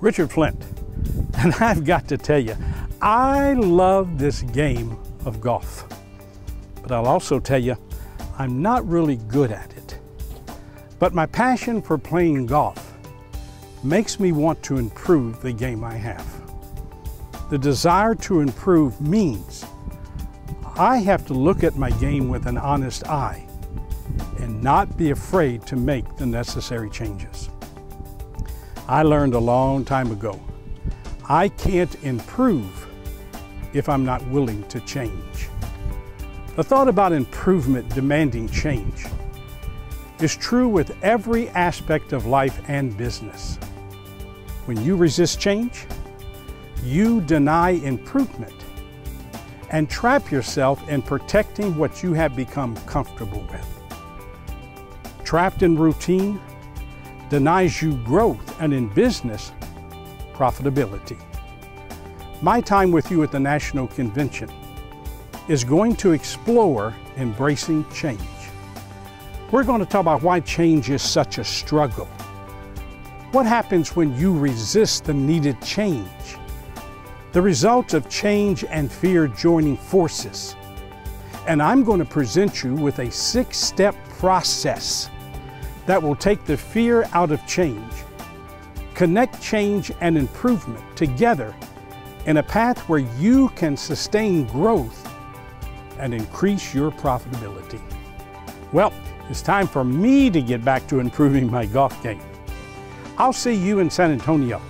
Richard Flint, and I've got to tell you, I love this game of golf. But I'll also tell you, I'm not really good at it. But my passion for playing golf makes me want to improve the game I have. The desire to improve means I have to look at my game with an honest eye and not be afraid to make the necessary changes. I learned a long time ago, I can't improve if I'm not willing to change. The thought about improvement demanding change is true with every aspect of life and business. When you resist change, you deny improvement and trap yourself in protecting what you have become comfortable with. Trapped in routine denies you growth and in business, profitability. My time with you at the National Convention is going to explore embracing change. We're going to talk about why change is such a struggle. What happens when you resist the needed change? The result of change and fear joining forces. And I'm going to present you with a six step process that will take the fear out of change, connect change and improvement together in a path where you can sustain growth and increase your profitability. Well, it's time for me to get back to improving my golf game. I'll see you in San Antonio